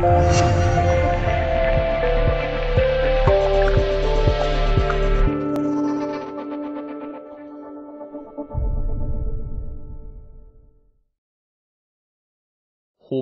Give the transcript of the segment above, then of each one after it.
虎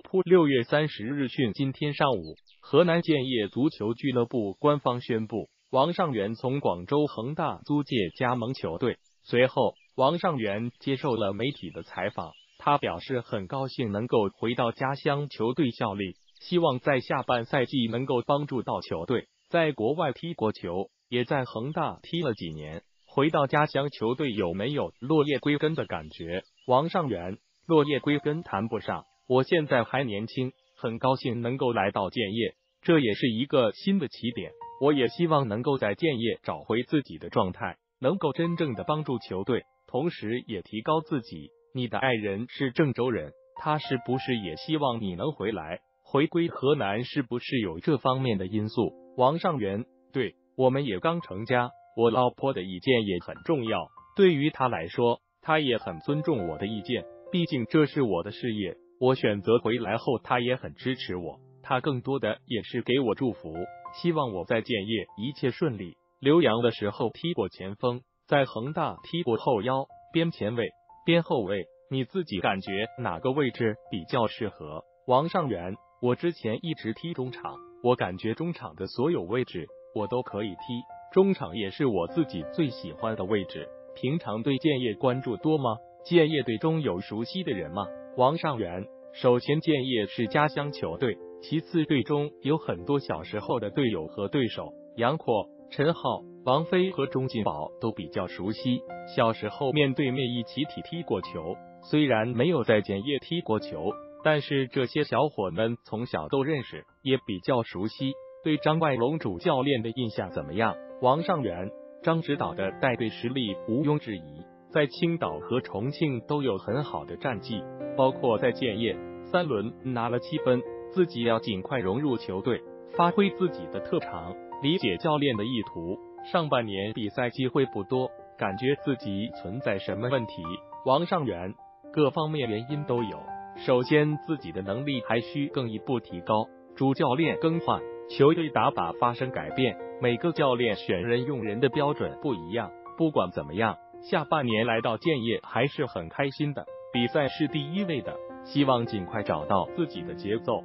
扑六月三十日讯，今天上午，河南建业足球俱乐部官方宣布，王上元从广州恒大租借加盟球队。随后，王上元接受了媒体的采访，他表示很高兴能够回到家乡球队效力，希望在下半赛季能够帮助到球队。在国外踢过球，也在恒大踢了几年，回到家乡球队有没有落叶归根的感觉？王上元，落叶归根谈不上。我现在还年轻，很高兴能够来到建业，这也是一个新的起点。我也希望能够在建业找回自己的状态，能够真正的帮助球队，同时也提高自己。你的爱人是郑州人，他是不是也希望你能回来，回归河南？是不是有这方面的因素？王上元，对，我们也刚成家，我老婆的意见也很重要。对于他来说，他也很尊重我的意见，毕竟这是我的事业。我选择回来后，他也很支持我，他更多的也是给我祝福，希望我在建业一切顺利。留洋的时候踢过前锋，在恒大踢过后腰、边前卫、边后卫，你自己感觉哪个位置比较适合？王上元，我之前一直踢中场，我感觉中场的所有位置我都可以踢，中场也是我自己最喜欢的位置。平常对建业关注多吗？建业队中有熟悉的人吗？王上元，首先建业是家乡球队，其次队中有很多小时候的队友和对手，杨阔、陈浩、王菲和钟进宝都比较熟悉。小时候面对面一起踢踢过球，虽然没有在建业踢过球，但是这些小伙们从小都认识，也比较熟悉。对张外龙主教练的印象怎么样？王上元，张指导的带队实力毋庸置疑，在青岛和重庆都有很好的战绩。包括在建业三轮拿了七分，自己要尽快融入球队，发挥自己的特长。理解教练的意图，上半年比赛机会不多，感觉自己存在什么问题？王上元，各方面原因都有。首先，自己的能力还需更一步提高。主教练更换，球队打法发生改变，每个教练选人用人的标准不一样。不管怎么样，下半年来到建业还是很开心的。比赛是第一位的，希望尽快找到自己的节奏。